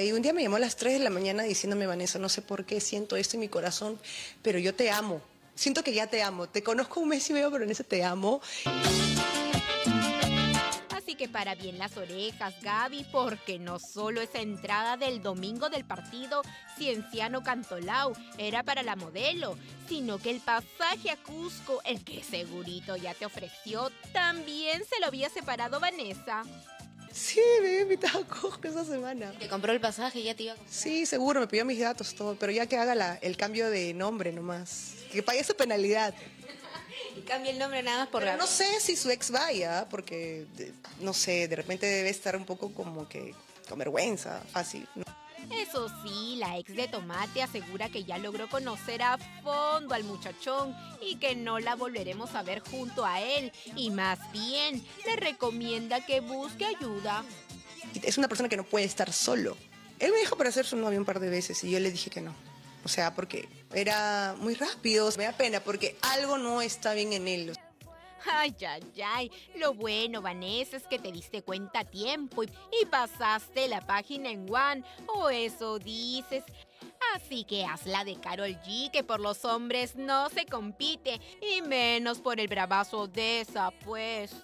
Y un día me llamó a las 3 de la mañana diciéndome, Vanessa, no sé por qué siento esto en mi corazón, pero yo te amo. Siento que ya te amo. Te conozco un mes y medio, pero en ese te amo. Así que para bien las orejas, Gaby, porque no solo esa entrada del domingo del partido Cienciano Cantolao era para la modelo, sino que el pasaje a Cusco, el que segurito ya te ofreció, también se lo había separado Vanessa. Sí, me había invitado a Cusco esa semana. Te compró el pasaje y ya te iba a comprar. Sí, seguro, me pidió mis datos, todo, pero ya que haga la- el cambio de nombre nomás. Que pague esa penalidad. Y cambia el nombre nada más por Gaby. no sé si su ex vaya, porque, de- no sé, de repente debe estar un poco como que con vergüenza, fácil. ¿no? Eso sí, la ex de Tomate asegura que ya logró conocer a fondo al muchachón y que no la volveremos a ver junto a él y más bien le recomienda que busque ayuda. Es una persona que no puede estar solo. Él me dijo para ser su novio un par de veces y yo le dije que no. O sea, porque era muy rápido. Me da pena porque algo no está bien en él. Ay, ay, ay. Lo bueno, Vanessa, es que te diste cuenta a tiempo y, y pasaste la página en One. O eso dices. Así que hazla de Carol G, que por los hombres no se compite. Y menos por el bravazo de esa, pues.